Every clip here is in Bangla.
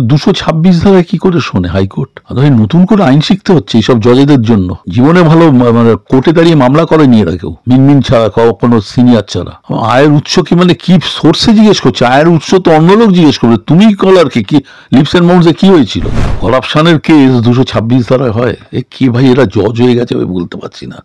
দুশো ছাব্বিশ ধারায় কি করে শোনে হাইকোর্ট? আদৌ নতুন করে আইন শিখতে হচ্ছে এইসব জজেদের জন্য। জীবনে ভালো মানে কোর্টে দাঁড়িয়ে মামলা করেনি এরা কেউ। মিনমিন ছাড়া কোনো সিনিয়র ছাড়া। আয়ের উৎস কি মানে কি সোর্সে জিজ্ঞেস করছে? আয়ের উৎস তো অন্য লোক জিজ্ঞেস করবে। তুমি কলার কি, লিপস এন্ড মাউন্টসে কি হয়েছিল? করাপশনের কেস দুশো ছাব্বিশ ধারায় হয়? এ কি ভাই, এরা জজ হয়ে গেছে, আমি বলতে পারছি না।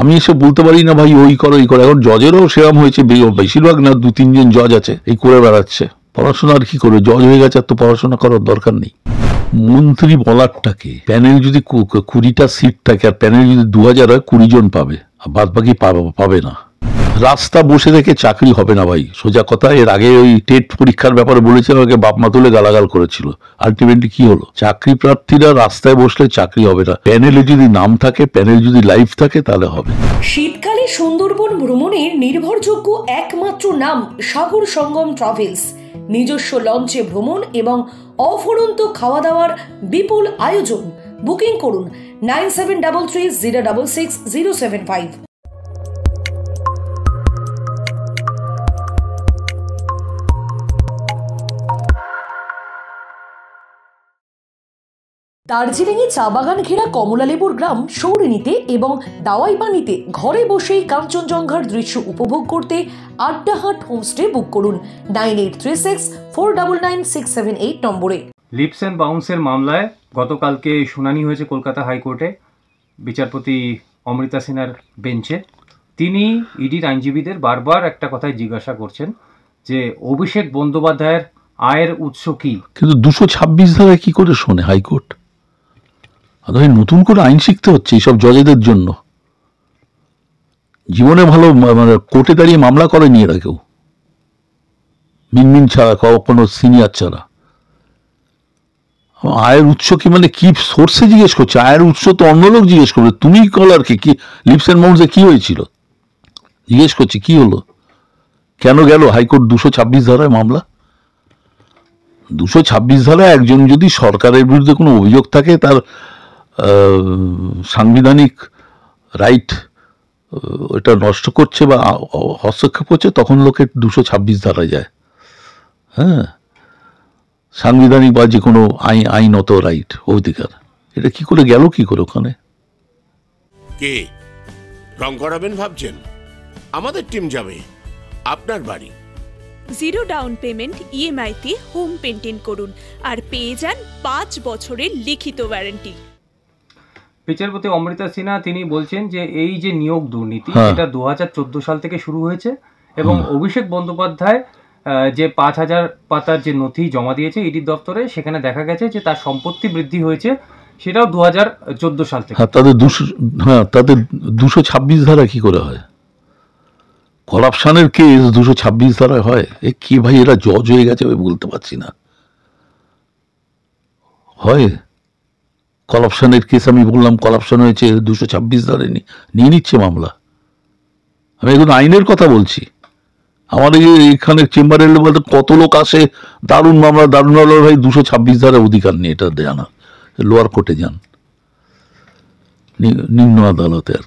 আমি এসে বলতে পারি না ভাই, ওই করো, এই করো। এখন জজেরও সেরকম হয়েছে। বেশিরভাগ না দু তিনজন জজ আছে, এই করে বেড়াচ্ছে। পড়াশোনা আর কি করে জজ হয়ে গেছে, আর তো পড়াশোনা করার দরকার নেই। মন্ত্রী বলারটাকে, প্যানেল যদি কুড়িটা সিট থাকে, আর প্যানেল যদি দু হাজার হয় কুড়ি জন পাবে, আর বাদ বাকি পাবে- না। রাস্তা বসে থেকে চাকরি হবে না ভাই, সোজা কথা। এর আগে ওই টেট পরীক্ষার ব্যাপারে বলেছিল আমাকে বাপ মা তুলে গালাগাল করেছিল। আলটিমেটলি কি হলো? চাকরি প্রার্থীরা রাস্তায় বসলে চাকরি হবে না। প্যানেলে যদি নাম থাকে, প্যানেল যদি লাইফ থাকে, তাহলে হবে। শীতকালে সুন্দরবন ভ্রমণের নির্ভরযোগ্য একমাত্র নাম সাগর সঙ্গম ট্রাভেলস। নিজস্ব লঞ্চে ভ্রমণ এবং অফুরন্ত খাওয়া দাওয়ার বিপুল আয়োজন। বুকিং করুন nine seven double three zero double six zero seven five. দার্জিলিংয়ে চা বাগান ঘেরা কমলালেবুর গ্রাম সৌরিনীতে এবং দাওয়াই পানিতে ঘরে বসেই কাঞ্চনজঙ্ঘার দৃশ্য উপভোগ করতে আড্ডাহাট হোমস্টে বুক করুন nine eight three six four double nine six seven eight নম্বরে। লিপস অ্যান্ড বাউন্সের মামলায় গতকালকে শুনানি হয়েছে কলকাতা হাইকোর্টে। বিচারপতি অমৃতা সিনহার বেঞ্চে। তিনি ইডির আইনজীবীদের বারবার একটা কথাই জিজ্ঞাসা করছেন যে অভিষেক বন্দ্যোপাধ্যায়ের আয়ের উৎস কি? কিন্তু দুশো ছাব্বিশ ধারায় কি করে শোনে হাইকোর্ট? আদৌ নতুন করে আইন শিখতে হচ্ছে এইসব জজেদের জন্য? জীবনে ভালো মানে কোর্টে দাঁড়িয়ে মামলা করেনি এরা কেউ। মিনমিন ছাড়া, কোনো সিনিয়র ছাড়া। আয়ের উৎস কি মানে কি সোর্সে জিজ্ঞেস করছে? আয়ের উৎস তো অন্য লোক জিজ্ঞেস করবে। তুমি কলার কি কি লিপস এন্ড মাউন্টসে কি হয়েছিল? জিজ্ঞেস করছি, কি হলো? কেন গেল? হাইকোর্ট দুশো ছাব্বিশ ধারায় মামলা? দুশো ছাব্বিশ ধারায় একজন যদি সরকারের বিরুদ্ধে কোনো অভিযোগ থাকে, তার সাংবিধানিক রাইট ওটা নষ্ট করছে বা হস্তক্ষেপ করছে তখন লোকে দুশো ছাব্বিশ ধারায় যায়। হ্যাঁ? সাংবিধানিক বা যে কোনো আইন আইনত রাইট অধিকার। এটা কি করে গেল কি করে ওখানে? কে? রং করাবেন ভাবছেন? আমাদের টিম যাবে। আপনার বাড়ি? জিরো ডাউন পেমেন্ট ইএমআইতে হোম পেন্টিং করুন। আর পেয়ে যান পাঁচ বছরের লিখিত ওয়ারেন্টি বিচারপতি অমৃতা সিনহা তিনি বলছেন যে এই যে নিয়োগ দুর্নীতি হ্যাঁ। এটা দু সাল থেকে শুরু হয়েছে এবং অভিষেক বন্দ্যোপাধ্যায় যে পাঁচ হাজার পাতার যে নথি জমা দিয়েছে ইডি দপ্তরে সেখানে দেখা গেছে যে তার সম্পত্তি বৃদ্ধি হয়েছে সেটাও দু সাল থেকে। হ্যাঁ তাদের দুশো হ্যাঁ তাদের দুশো ছাব্বিশ ধারা কি করে হয়? করাপশনের কেস দুশো ছাব্বিশ ধারায় হয়? এ কি ভাই এরা জজ হয়ে গেছে আমি বলতে পারছি না। হয়? করাপশনের কেস আমি বললাম করাপশন হয়েছে দুশো ছাব্বিশ ধারে নিয়ে নিচ্ছে মামলা। আমি এখন আইনের কথা বলছি। আমার এখানে চেম্বারের বলতে কত লোক আসে, দারুণ মামলা দারুণ মামলা, ভাই দুশো ছাব্বিশ ধারে অধিকার নেই এটা জানা লোয়ার কোর্টে যান। নিম্ন আদালতে আর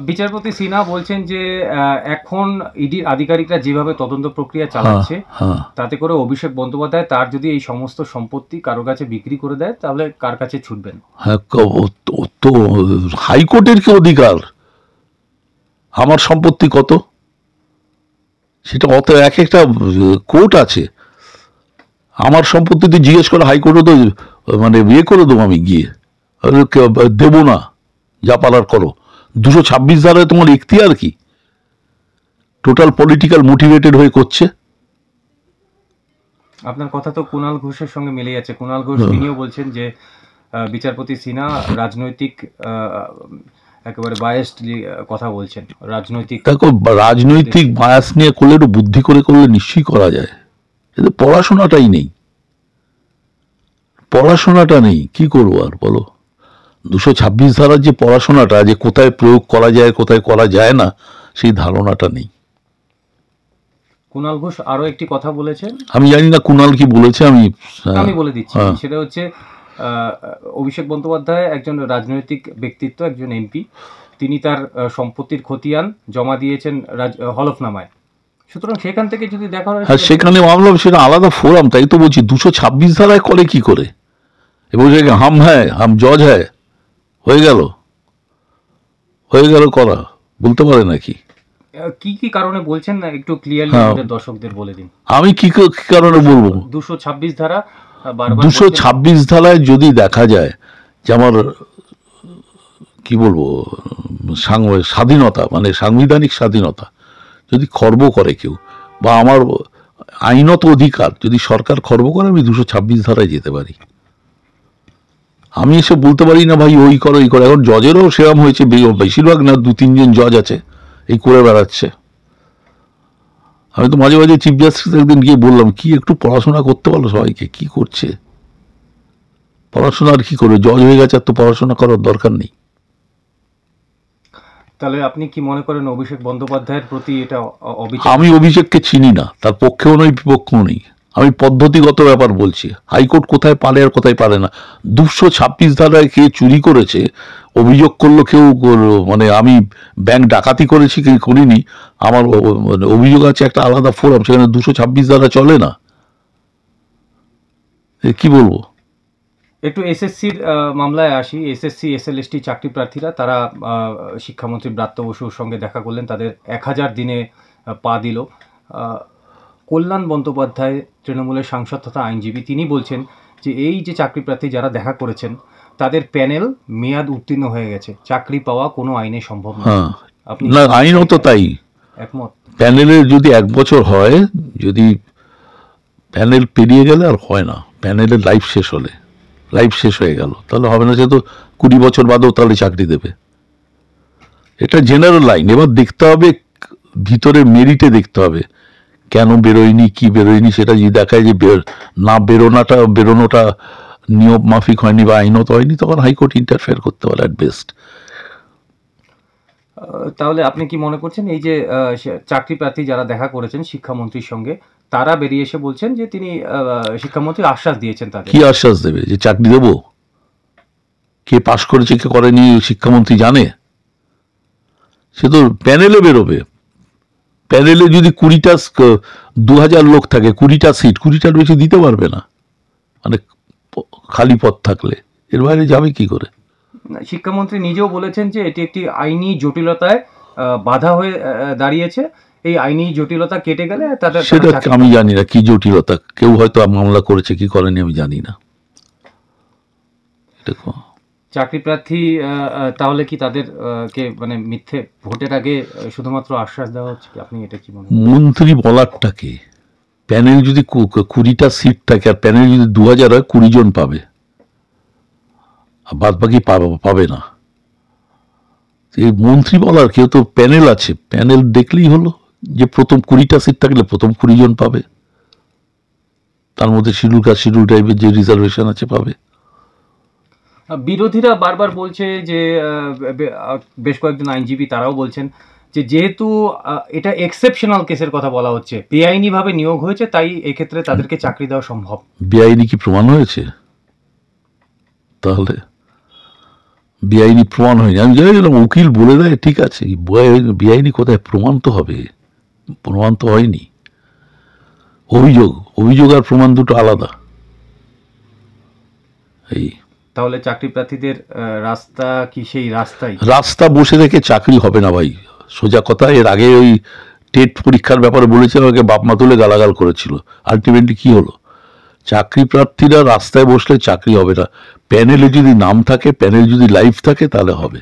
বিচারপতি সিনহা বলছেন যে এখন ইডির আধিকারিকরা যেভাবে তদন্ত প্রক্রিয়া চালাচ্ছে হ্যাঁ। তাতে করে অভিষেক বন্দ্যোপাধ্যায় তার যদি এই সমস্ত সম্পত্তি কারও কাছে বিক্রি করে দেয় তাহলে কার কাছে ছুটবেন? হ্যাঁ তো- হাইকোর্টের কি অধিকার? আমার সম্পত্তি কত? সেটা অত এক একটা কোর্ট আছে। আমার সম্পত্তি সম্পত্তিতে জিজ্ঞেস করে হাইকোর্টে তো মানে বিয়ে করে দেবো আমি গিয়ে। দেবো না। যা পালার করো। দুশো ছাব্বিশ ধারায় তোমার এখতিয়ার কি? টোটাল পলিটিক্যাল মোটিভেটেড হয়ে করছে। আপনার কথা তো কুণাল ঘোষের সঙ্গে মিলে যাচ্ছে কুণাল ঘোষ তিনিও বলছেন যে বিচারপতি সিনহা রাজনৈতিক আহ, একেবারে বায়াসলি কথা বলছেন। রাজনৈতিক দেখো রাজনৈতিক বায়াস নিয়ে করলে একটু বুদ্ধি করে করলে নিশ্চয়ই করা যায়। এতে পড়াশোনাটাই নেই। পড়াশোনাটা নেই। কি করব আর বলো? দুশো ছাব্বিশ ধারার যে পড়াশোনাটা যে কোথায় প্রয়োগ করা যায় কোথায় করা যায় না সেই ধারণাটা নেই। কুণাল ঘোষ আরও একটি কথা বলেছেন? আমি জানি না কুণাল কি বলেছে আমি হ্যাঁ, আমি বলে দিচ্ছি। হ্যাঁ। সেটা হচ্ছে অভিষেক বন্দ্যোপাধ্যায় একজন রাজনৈতিক ব্যক্তিত্ব একজন এমপি। তিনি তার সম্পত্তির খতিয়ান জমা দিয়েছেন রাজ- হলফনামায়। সুতরাং সেখান থেকে যদি দেখা হয় আর সেখানে মামলা সেটা আলাদা ফোরাম তাই তো বলছি দুশো ছাব্বিশ ধারায় করে কি করে? এবং হাম হ্যাঁ হাম জজ হ্যাঁ হয়ে গেল? হয়ে গেল করা বলতে পারে নাকি? কি কি কারণে বলছেন না একটু ক্লিয়ারলি। আমাদের দর্শকদের বলে দিন। আমি কি কি কারণে বলব? দুশো ছাব্বিশ ধারা দুশো ছাব্বিশ ধারায় যদি দেখা যায় যে আমার কি বলব স্বাধীনতা মানে সাংবিধানিক স্বাধীনতা যদি খর্ব করে কেউ বা আমার আইনত অধিকার যদি সরকার খর্ব করে আমি দুশো ছাব্বিশ ধারায় যেতে পারি। আমি এসে বলতে পারি না ভাই ওই করো এই করো। এখন জজেরও সেরকম হয়েছে বেশিরভাগ না দু তিনজন জজ আছে এই করে বেড়াচ্ছে। আমি তো মাঝে মাঝে চিফ জাস্টিস একদিন গিয়ে বললাম কি একটু পড়াশোনা করতে পারল সবাইকে কি করছে? পড়াশোনা আর কি করবে? জজ হয়ে গেছে আর তো পড়াশোনা করার দরকার নেই। তাহলে আপনি কি মনে করেন অভিষেক বন্দ্যোপাধ্যায়ের প্রতি এটা আমি অভিষেককে চিনি না তার পক্ষেও নই বিপক্ষেও নেই। আমি পদ্ধতিগত ব্যাপার বলছি। হাইকোর্ট কোথায় পারে আর কোথায় পারে না? দুশো ছাব্বিশ ধারায় কে চুরি করেছে, অভিযোগ করল কেউ মানে আমি ব্যাংক ডাকাতি করেছি কি করিনি, আমার মানে অভিযোগ আছে একটা আলাদা ফোরাম, সেখানে দুশো ছাব্বিশ ধারা চলে না? কি বলব? একটু এসএসসির মামলায় আসি। এসএসসি, এসএলএসটি চাকরি প্রার্থীরা, তারা শিক্ষামন্ত্রী ব্রাত্য বসুর সঙ্গে দেখা করলেন, তাদের এক হাজার দিনে পা দিল। কল্যাণ বন্দ্যোপাধ্যায় তৃণমূলের সাংসদ তথা আইনজীবী তিনি বলছেন যে এই যে চাকরি প্রার্থী যারা দেখা করেছেন তাদের প্যানেল মেয়াদ উত্তীর্ণ হয়ে গেছে। চাকরি পাওয়া কোনো আইনে সম্ভব হ্যাঁ। না আইনও তো তাই। একমত? প্যানেলের যদি এক বছর হয় যদি প্যানেল পেরিয়ে গেলে আর হয় না। প্যানেলের লাইফ শেষ হলে। লাইফ শেষ হয়ে গেল। তাহলে হবে না সে তো কুড়ি বছর বাদেও তাহলে চাকরি দেবে। এটা জেনারেল লাইন এবার দেখতে হবে ভিতরে মেরিটে দেখতে হবে। কেন বেরোয়নি কি বেরোয়নি সেটা যদি দেখায় যে বের- না বেরোনাটা বেরোনোটা নিয়ম মাফিক হয়নি বা আইনত হয়নি তখন হাইকোর্ট ইন্টারফেয়ার করতে পারে অ্যাট বেস্ট তাহলে আপনি কি মনে করছেন এই যে চাকরি প্রার্থী যারা দেখা করেছেন শিক্ষামন্ত্রীর সঙ্গে তারা বেরিয়ে এসে বলছেন যে তিনি শিক্ষামন্ত্রী আশ্বাস দিয়েছেন তাদের। কি আশ্বাস দেবে? যে চাকরি দেব? কে পাশ করেছে কে করেনি শিক্ষামন্ত্রী জানে? সে তো প্যানেলে বেরোবে। প্যানেলে যদি কুড়িটা দু হাজার লোক থাকে কুড়িটা সিট কুড়িটার বেশি দিতে পারবে না। মানে খালি পথ থাকলে। এর বাইরে যাবে কি করে? শিক্ষামন্ত্রী নিজেও বলেছেন যে এটি একটি আইনি জটিলতায় বাধা হয়ে দাঁড়িয়েছে। এই আইনি জটিলতা কেটে গেলে তাদের সেটা আমি জানি না কি জটিলতা? কেউ হয়তো মামলা করেছে কি করেনি আমি জানি না। কো- চাকরি প্রার্থী তাহলে কি তাদের কে মানে মিথ্যে ভোটের আগে শুধুমাত্র আশ্বাস দেওয়া হচ্ছে? আপনি এটা কি মনে মন্ত্রী বলারটাকে, প্যানেল যদি কুড়িটা সিট থাকে আর প্যানেল যদি দু হাজার হয়, কুড়ি জন পাবে। আর বাদ বাকি পাবে না। এই মন্ত্রী বলার কেউ তো প্যানেল আছে, প্যানেল দেখলেই হলো যে প্রথম কুড়িটা সিট থাকলে প্রথম কুড়ি জন পাবে। তার মধ্যে শিডিউল কাস্ট, শিডিউল টাইপের যে রিজার্ভেশন আছে, পাবে। বিরোধীরা বারবার বলছে যে বেশ কয়েকজন আইনজীবী তারাও বলছেন যে, যেহেতু এটা এক্সেপশনাল কেসের কথা বলা হচ্ছে বেআইনি ভাবে নিয়োগ হয়েছে, তাই এক্ষেত্রে তাদেরকে চাকরি দেওয়া সম্ভব। বেআইনি কি প্রমাণ হয়েছে? তাহলে বেআইনি প্রমাণ হয়নি। আমি জানি উকিল বলে দেয়, ঠিক আছে বেআইনি কোথায়? প্রমাণ তো হবে। প্রমাণ তো হয়নি। অভিযোগ অভিযোগ আর প্রমাণ দুটো আলাদা। এই তাহলে চাকরি প্রার্থীদের রাস্তা কি সেই রাস্তাই? রাস্তা বসে রেখে চাকরি হবে না ভাই। সোজা কথা এর আগে ওই টেট পরীক্ষার ব্যাপারে বলেছিল আমাকে বাপ মা তুলে গালাগাল করেছিল। আলটিমেটলি কি হলো? চাকরি প্রার্থীরা রাস্তায় বসলে চাকরি হবে না। প্যানেলে যদি নাম থাকে প্যানেল যদি লাইভ থাকে তাহলে হবে।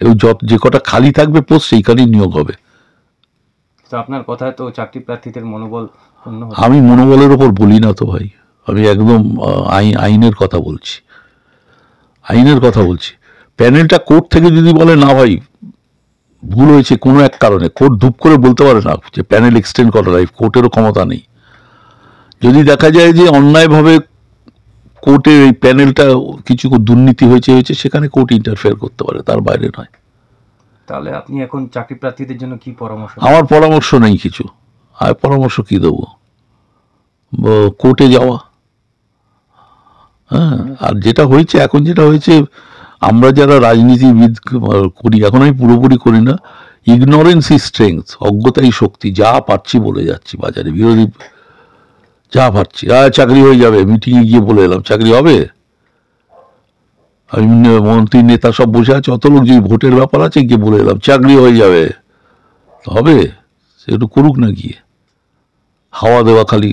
এবং যত যে কটা খালি থাকবে পোস্ট সেইখানেই নিয়োগ হবে। তো আপনার কথায় তো চাকরি প্রার্থীদের মনোবল আমি মনোবলের ওপর বলি না তো ভাই। আমি একদম আইন আইনের কথা বলছি। আইনের কথা বলছি। প্যানেলটা কোর্ট থেকে যদি বলে না ভাই ভুল হয়েছে কোনো এক কারণে কোর্ট ধূপ করে বলতে পারে না যে প্যানেল এক্সটেন্ড করা যায় কোর্টেরও ক্ষমতা নেই। যদি দেখা যায় যে অন্যায়ভাবে কোর্টের এই প্যানেলটা কিছু দুর্নীতি হয়েছে হয়েছে সেখানে কোর্ট ইন্টারফেয়ার করতে পারে তার বাইরে নয়। তাহলে আপনি এখন চাকরি প্রার্থীদের জন্য কি পরামর্শ আমার পরামর্শ নেই কিছু। আর পরামর্শ কি দেবো? কোর্টে যাওয়া। হ্যাঁ আর যেটা হয়েছে, এখন যেটা হয়েছে, আমরা যারা রাজনীতিবিদ করি, এখন আমি পুরোপুরি করি না ইগনোরেন্স ই স্ট্রেংথ অজ্ঞতাই শক্তি, যা পারছি বলে যাচ্ছি বাজারে, বিরোধী যা পারছি আ চাকরি হয়ে যাবে মিটিংয়ে গিয়ে বলে এলাম, চাকরি হবে? আমি মন্ত্রী, নেতা সব বসে আছে, অত লোক যদি ভোটের ব্যাপার আছে, গিয়ে বলে এলাম, চাকরি হয়ে যাবে। হবে? সে একটু করুক না গিয়ে। হাওয়া দেওয়া খালি